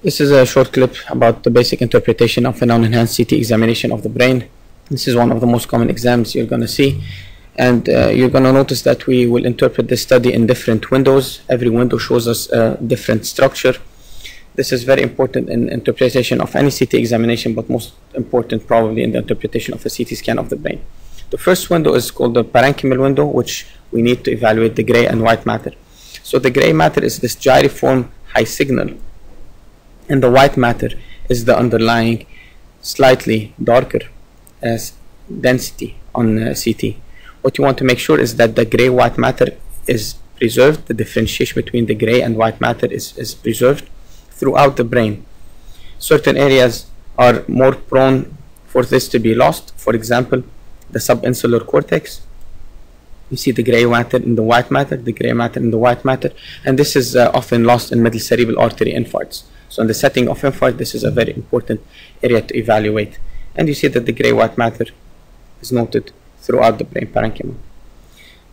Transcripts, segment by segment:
This is a short clip about the basic interpretation of a non-enhanced CT examination of the brain. This is one of the most common exams you're going to see. And uh, you're going to notice that we will interpret this study in different windows. Every window shows us a different structure. This is very important in interpretation of any CT examination, but most important probably in the interpretation of a CT scan of the brain. The first window is called the parenchymal window, which we need to evaluate the gray and white matter. So the gray matter is this gyriform high signal, and the white matter is the underlying slightly darker as density on uh, CT. What you want to make sure is that the gray white matter is preserved, the differentiation between the gray and white matter is, is preserved throughout the brain. Certain areas are more prone for this to be lost. For example, the subinsular cortex. You see the gray matter in the white matter, the gray matter in the white matter, and this is uh, often lost in middle cerebral artery infarcts. So in the setting of infarct, this is a very important area to evaluate. And you see that the gray-white matter is noted throughout the brain parenchyma.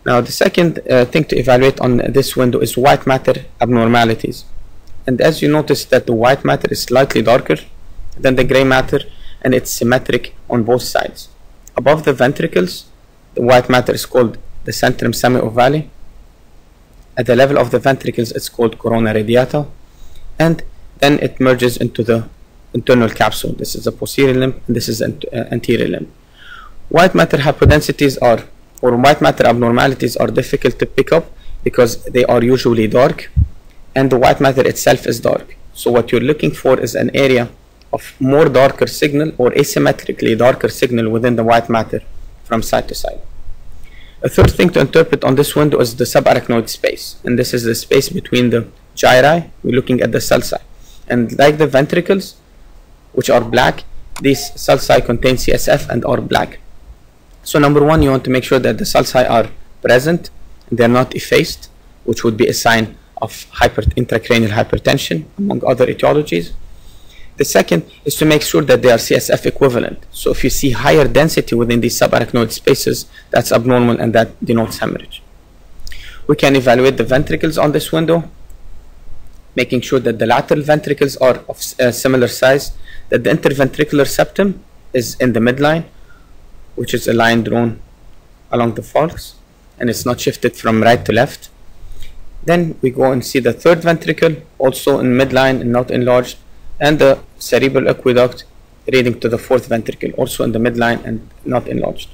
Now the second uh, thing to evaluate on this window is white matter abnormalities. And as you notice that the white matter is slightly darker than the gray matter and it's symmetric on both sides. Above the ventricles, the white matter is called the centrum semiovale. At the level of the ventricles, it's called corona radiata. And then it merges into the internal capsule. This is the posterior limb, this is the uh, anterior limb. White matter hypodensities are, or white matter abnormalities are difficult to pick up because they are usually dark, and the white matter itself is dark. So what you're looking for is an area of more darker signal or asymmetrically darker signal within the white matter from side to side. A third thing to interpret on this window is the subarachnoid space, and this is the space between the gyri, we're looking at the sulci. And like the ventricles, which are black, these sulci contain CSF and are black. So number one, you want to make sure that the sulci are present, they're not effaced, which would be a sign of hyper intracranial hypertension, among other etiologies. The second is to make sure that they are CSF equivalent. So if you see higher density within these subarachnoid spaces, that's abnormal and that denotes hemorrhage. We can evaluate the ventricles on this window, making sure that the lateral ventricles are of uh, similar size, that the interventricular septum is in the midline, which is a line drawn along the falx, and it's not shifted from right to left. Then we go and see the third ventricle, also in midline and not enlarged, and the cerebral aqueduct leading to the fourth ventricle, also in the midline and not enlarged.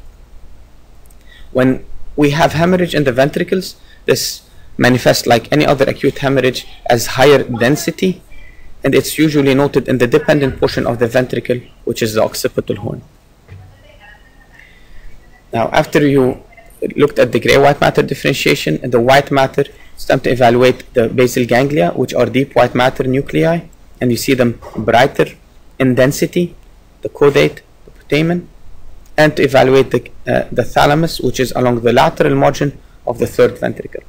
When we have hemorrhage in the ventricles, this manifests like any other acute hemorrhage as higher density, and it's usually noted in the dependent portion of the ventricle, which is the occipital horn. Now, after you looked at the gray-white matter differentiation and the white matter, it's time to evaluate the basal ganglia, which are deep white matter nuclei, and you see them brighter in density, the caudate, the putamen, and to evaluate the, uh, the thalamus, which is along the lateral margin of the third ventricle.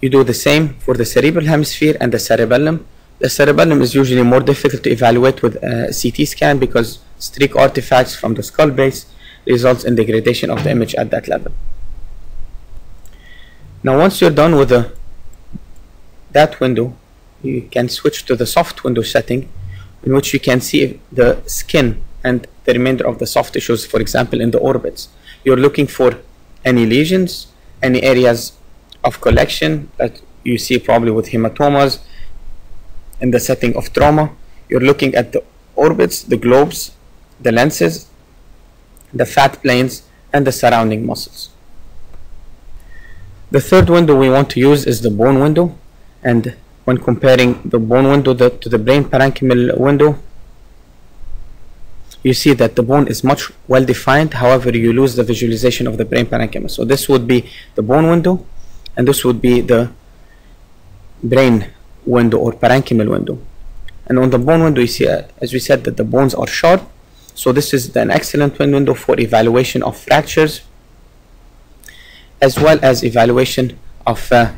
You do the same for the cerebral hemisphere and the cerebellum. The cerebellum is usually more difficult to evaluate with a CT scan because streak artifacts from the skull base results in degradation of the image at that level. Now once you're done with the, that window, you can switch to the soft window setting in which you can see the skin and the remainder of the soft tissues, for example, in the orbits. You're looking for any lesions, any areas of collection that you see probably with hematomas in the setting of trauma. You're looking at the orbits, the globes, the lenses, the fat planes, and the surrounding muscles. The third window we want to use is the bone window, and when comparing the bone window to the brain parenchymal window, you see that the bone is much well defined, however, you lose the visualization of the brain parenchyma. So this would be the bone window, and this would be the brain window or parenchymal window. And on the bone window, you see, uh, as we said, that the bones are sharp. So this is an excellent window for evaluation of fractures, as well as evaluation of uh,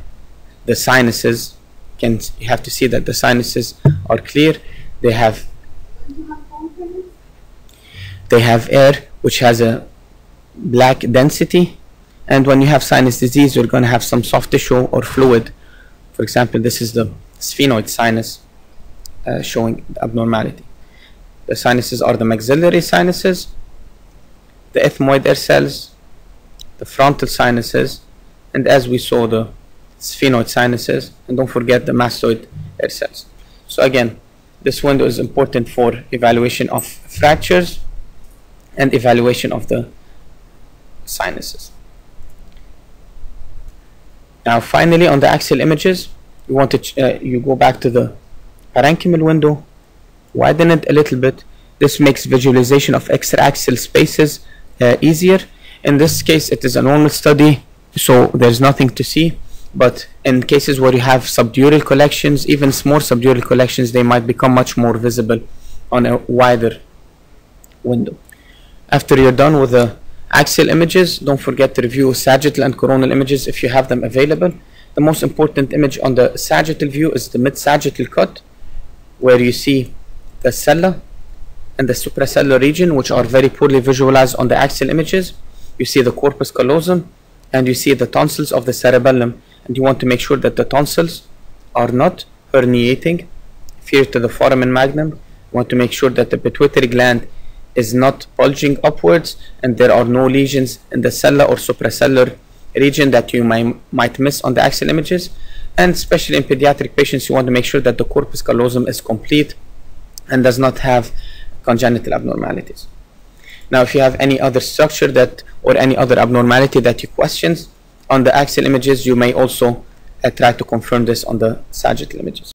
the sinuses. Can you have to see that the sinuses are clear. They have they have air which has a black density and when you have sinus disease you're going to have some soft tissue or fluid For example, this is the sphenoid sinus uh, showing abnormality. The sinuses are the maxillary sinuses, the ethmoid air cells, the frontal sinuses, and as we saw the sphenoid sinuses, and don't forget the mastoid air cells. So again, this window is important for evaluation of fractures and evaluation of the sinuses. Now finally on the axial images, you want to uh, you go back to the parenchymal window, widen it a little bit. This makes visualization of extra-axial spaces uh, easier. In this case, it is a normal study, so there's nothing to see. But in cases where you have subdural collections, even small subdural collections, they might become much more visible on a wider window. After you're done with the axial images, don't forget to review sagittal and coronal images if you have them available. The most important image on the sagittal view is the mid-sagittal cut, where you see the sella and the suprasellar region, which are very poorly visualized on the axial images. You see the corpus callosum, and you see the tonsils of the cerebellum, and you want to make sure that the tonsils are not herniating. Here to the foramen magnum, you want to make sure that the pituitary gland is not bulging upwards and there are no lesions in the sella or suprasellar region that you might, might miss on the axial images. And especially in pediatric patients, you want to make sure that the corpus callosum is complete and does not have congenital abnormalities. Now, if you have any other structure that or any other abnormality that you question on the axial images, you may also uh, try to confirm this on the sagittal images.